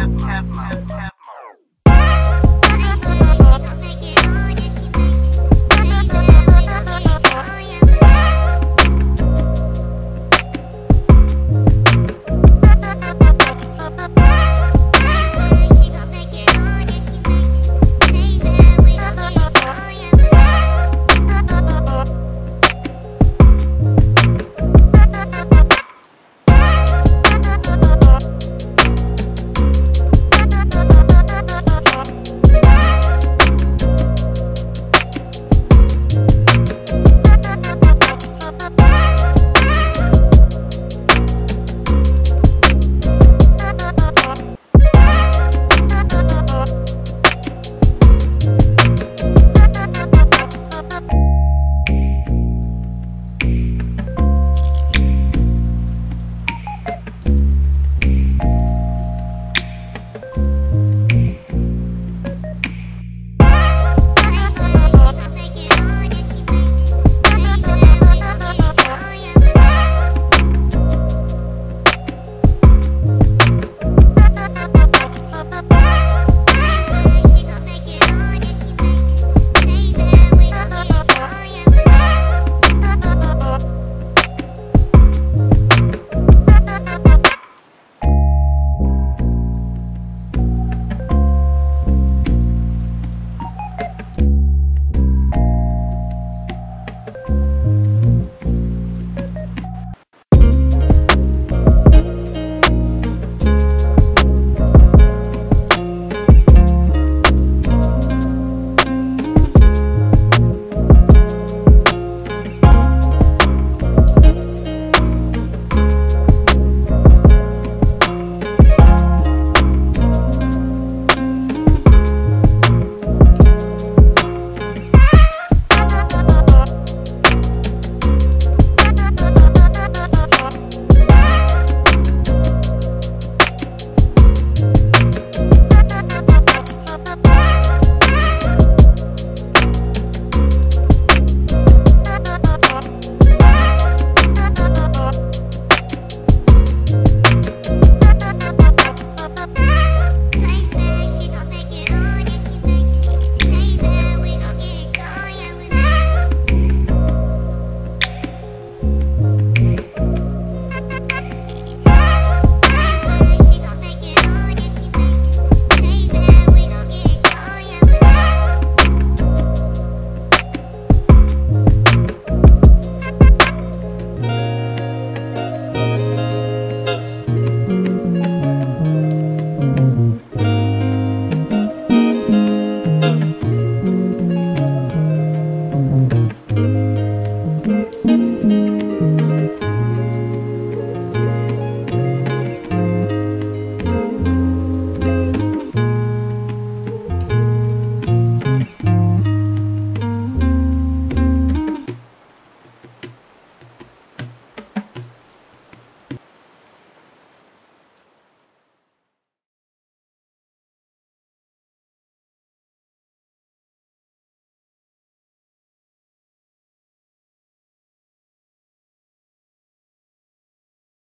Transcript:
Kevmo. Kevmo. Kevmo.